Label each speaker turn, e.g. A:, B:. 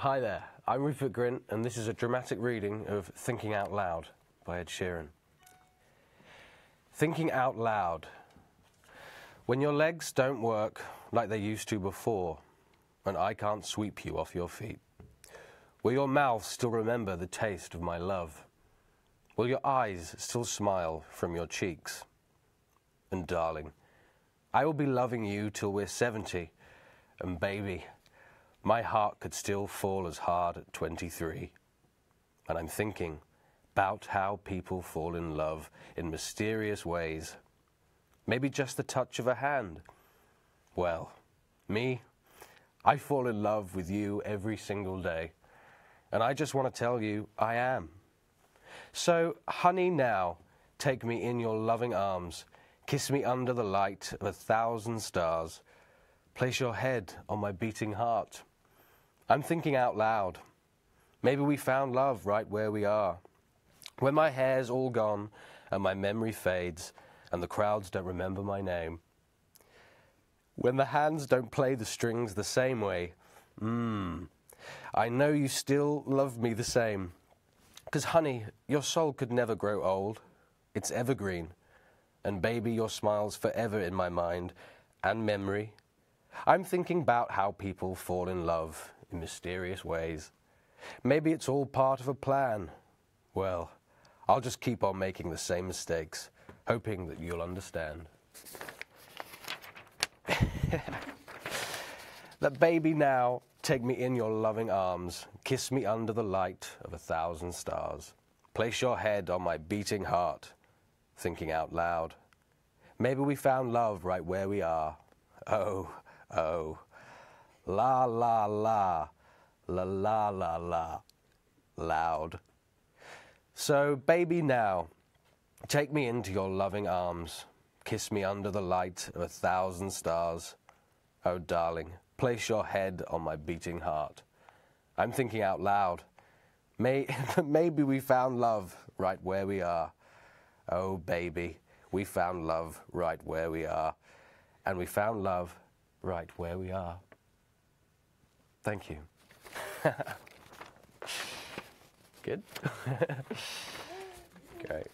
A: Hi there, I'm Rupert Grint, and this is a dramatic reading of Thinking Out Loud by Ed Sheeran. Thinking Out Loud. When your legs don't work like they used to before, and I can't sweep you off your feet, will your mouth still remember the taste of my love? Will your eyes still smile from your cheeks? And darling, I will be loving you till we're 70, and baby, my heart could still fall as hard at 23. And I'm thinking about how people fall in love in mysterious ways. Maybe just the touch of a hand. Well, me, I fall in love with you every single day. And I just want to tell you I am. So, honey, now, take me in your loving arms, kiss me under the light of a thousand stars, place your head on my beating heart. I'm thinking out loud. Maybe we found love right where we are. When my hair's all gone and my memory fades and the crowds don't remember my name. When the hands don't play the strings the same way. Mmm. I know you still love me the same. Because, honey, your soul could never grow old. It's evergreen. And, baby, your smile's forever in my mind and memory. I'm thinking about how people fall in love in mysterious ways. Maybe it's all part of a plan. Well, I'll just keep on making the same mistakes, hoping that you'll understand. that baby now, take me in your loving arms, kiss me under the light of a thousand stars. Place your head on my beating heart, thinking out loud. Maybe we found love right where we are. Oh, oh. La la la, la la la la, loud. So, baby, now, take me into your loving arms, kiss me under the light of a thousand stars. Oh, darling, place your head on my beating heart. I'm thinking out loud. May, maybe we found love right where we are. Oh, baby, we found love right where we are. And we found love right where we are. Thank you. Good? Great.